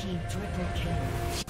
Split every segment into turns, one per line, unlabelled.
Team triple kill.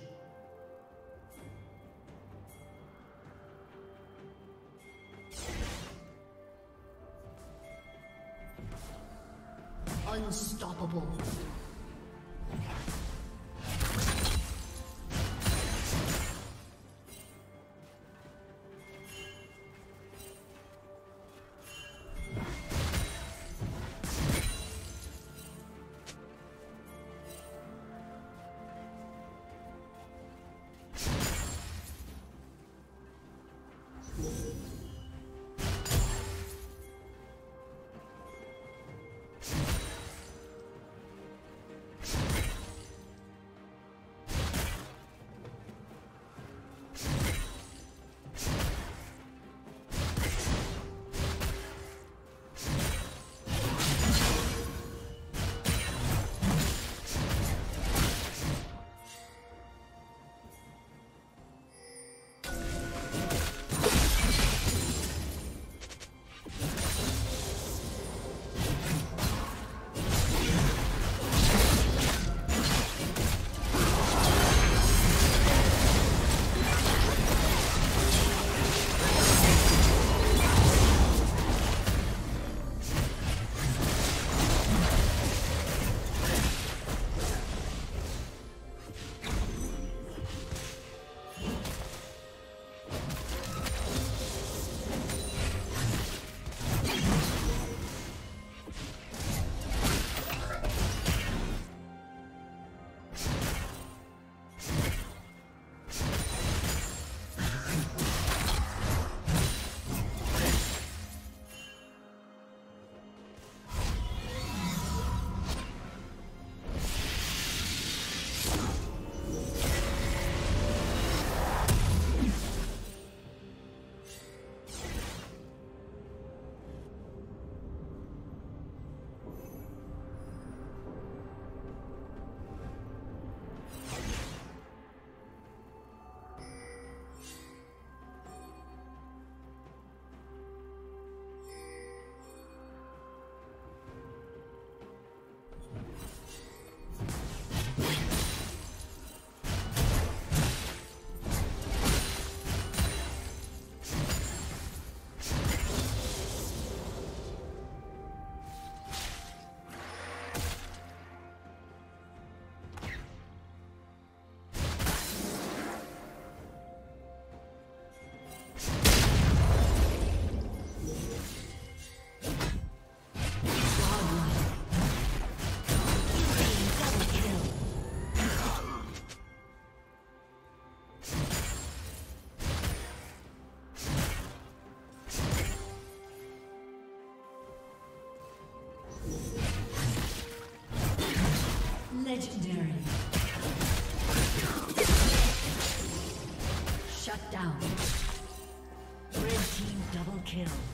Kill.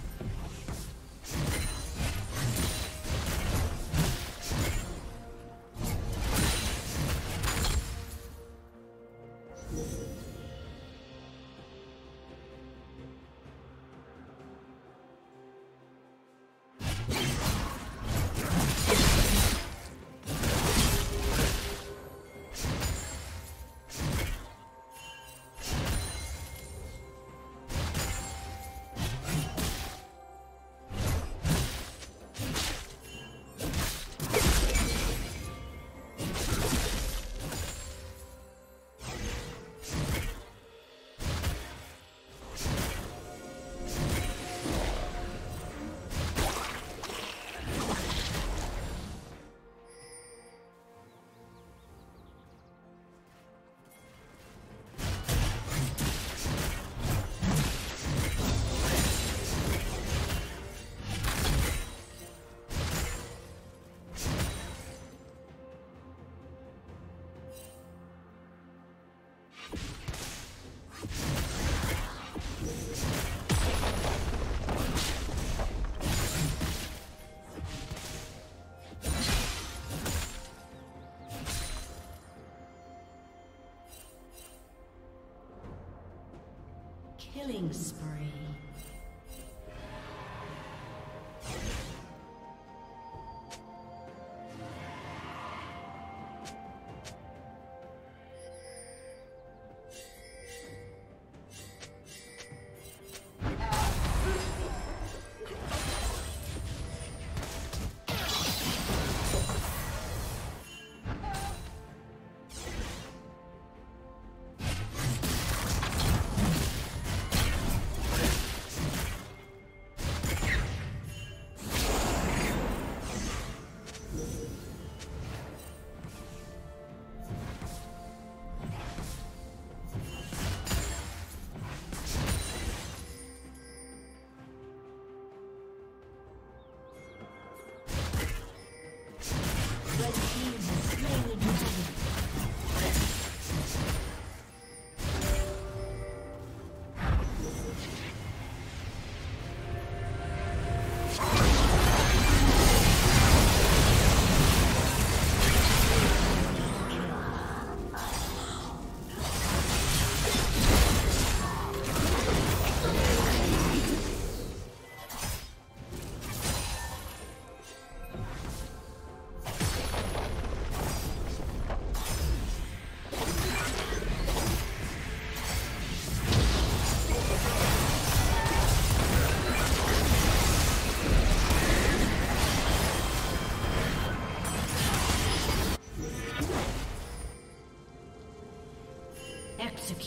Killing spree.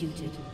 Executed.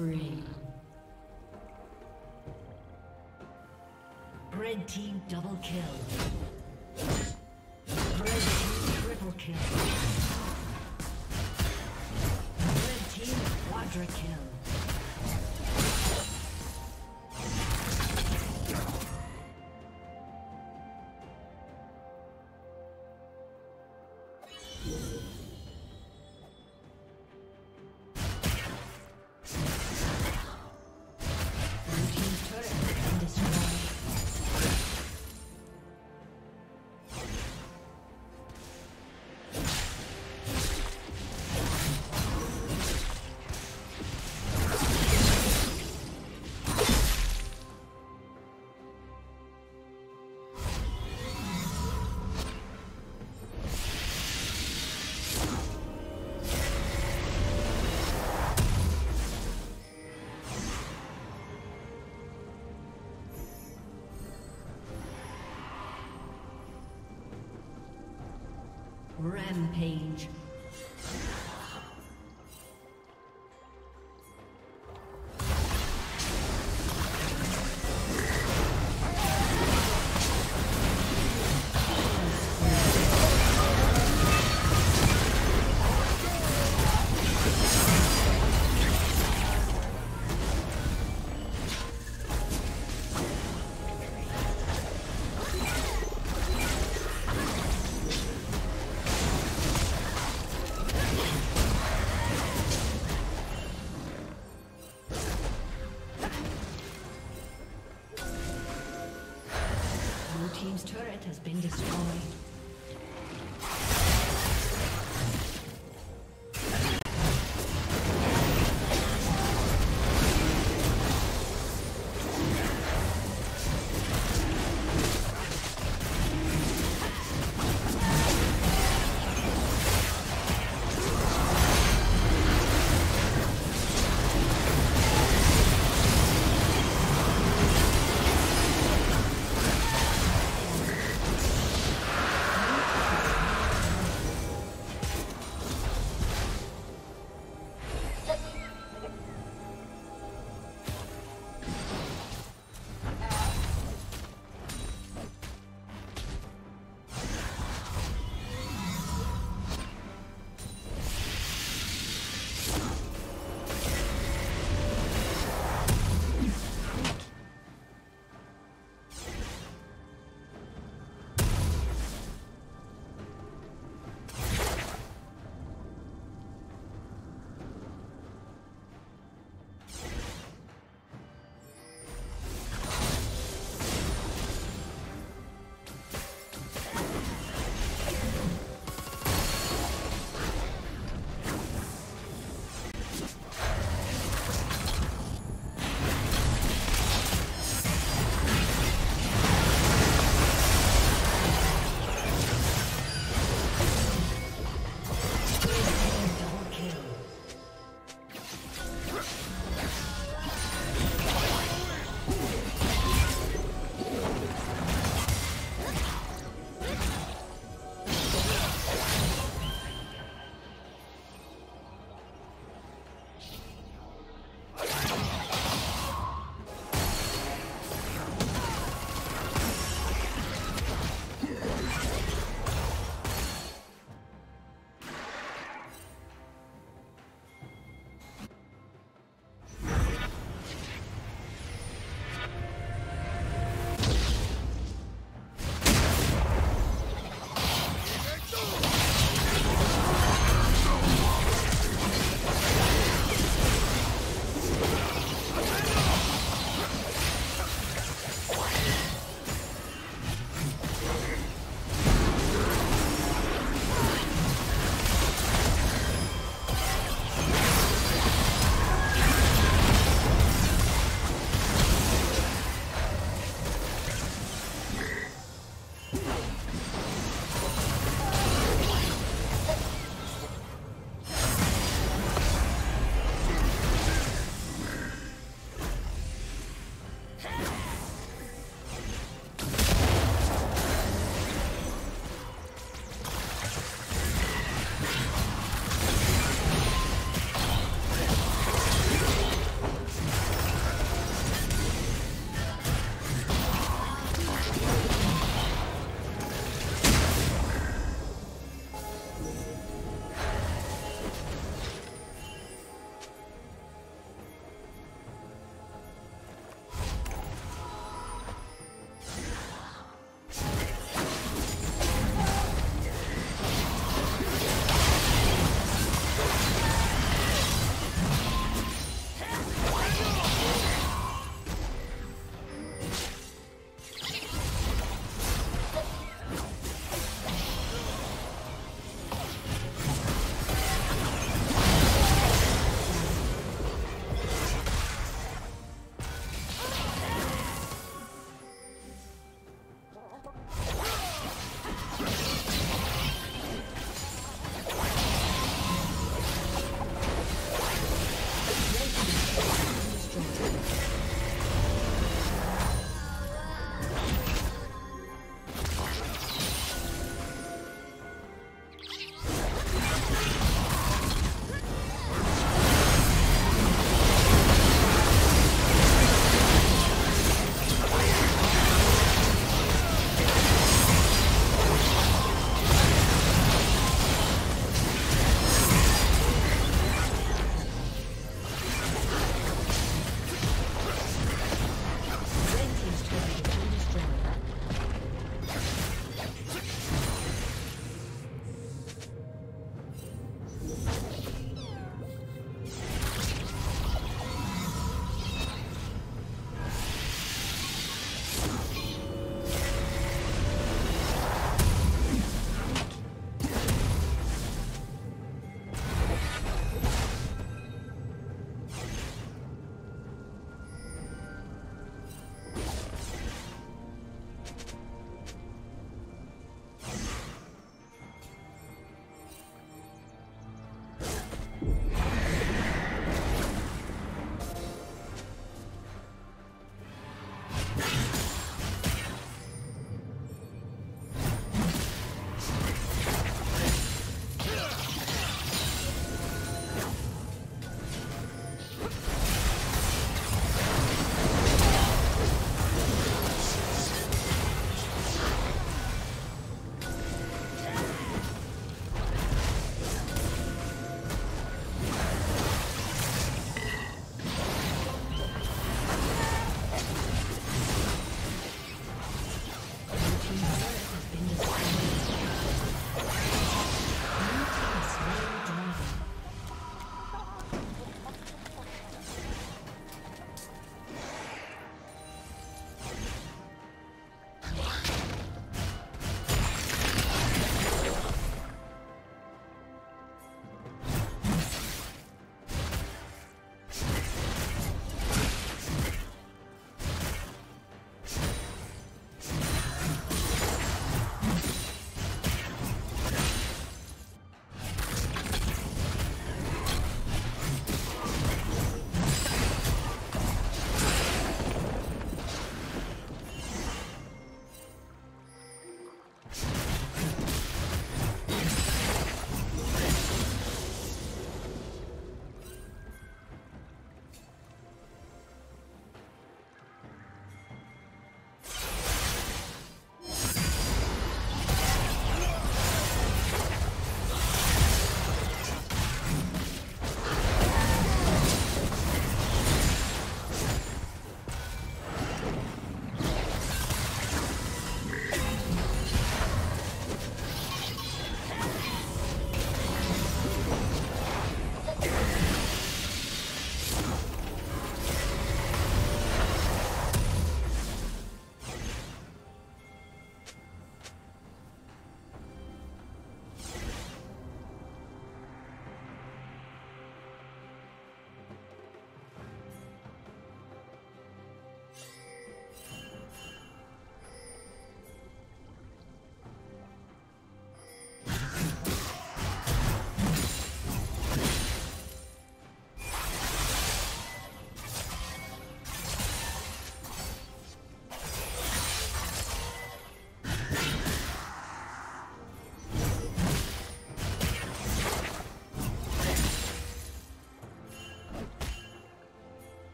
Spree. Red team double kill. Red team triple kill. Red team quadra kill. Rampage.